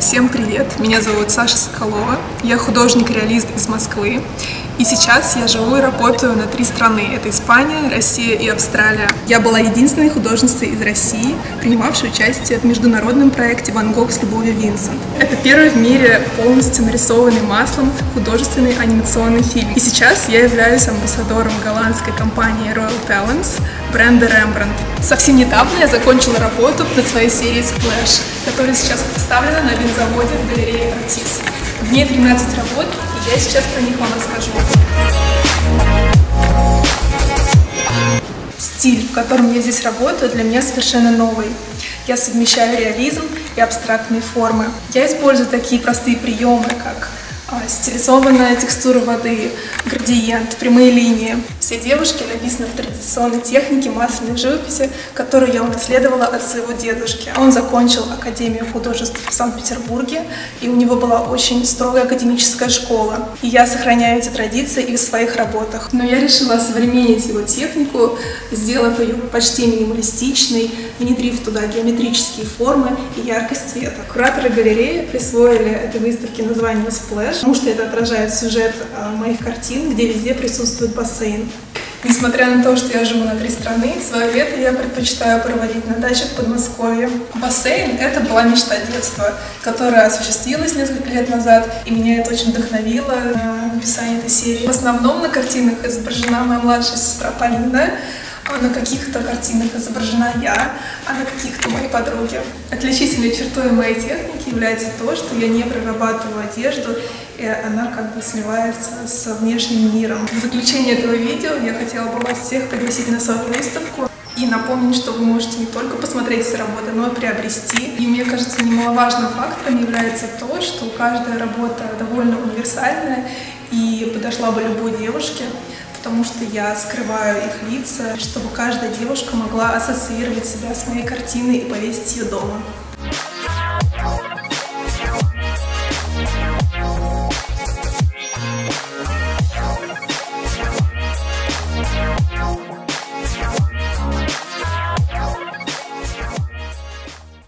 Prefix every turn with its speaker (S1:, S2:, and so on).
S1: Всем привет! Меня зовут Саша Соколова. Я художник-реалист из Москвы. И сейчас я живу и работаю на три страны. Это Испания, Россия и Австралия. Я была единственной художницей из России, принимавшей участие в международном проекте «Ван Гог с любовью Винсент». Это первый в мире полностью нарисованный маслом художественный анимационный фильм. И сейчас я являюсь амбассадором голландской компании Royal Talents бренда Rembrandt. Совсем недавно я закончила работу над своей серией Splash, которая сейчас представлена на винзаводе в галерее Артис. В ней 13 работ, и я сейчас про них вам расскажу. Стиль, в котором я здесь работаю, для меня совершенно новый. Я совмещаю реализм и абстрактные формы. Я использую такие простые приемы, как а, стилизованная текстура воды, градиент, прямые линии. Все девушки написаны в традиционной технике масляной живописи, которую я унаследовала от своего дедушки. Он закончил Академию художеств в Санкт-Петербурге, и у него была очень строгая академическая школа. И я сохраняю эти традиции и в своих работах. Но я решила современнить его технику, сделав ее почти минималистичной, внедрив туда геометрические формы и яркость цвета. Кураторы галереи присвоили этой выставке название «Splash», потому что это отражает сюжет а, моих картин, где везде присутствует бассейн. Несмотря на то, что я живу на три страны, свое лето я предпочитаю проводить на даче в Подмосковье. Бассейн — это была мечта детства, которая осуществилась несколько лет назад, и меня это очень вдохновило на написание этой серии. В основном на картинах изображена моя младшая сестра Полина, на каких-то картинах изображена я, а на каких-то мои подруги. Отличительной чертой моей техники является то, что я не прорабатываю одежду, и она как бы сливается со внешним миром. В заключение этого видео я хотела бы вас всех пригласить на свою выставку и напомнить, что вы можете не только посмотреть все работы, но и приобрести. И мне кажется, немаловажным фактором является то, что каждая работа довольно универсальная и подошла бы любой девушке потому что я скрываю их лица, чтобы каждая девушка могла ассоциировать себя с моей картиной и повесить ее дома.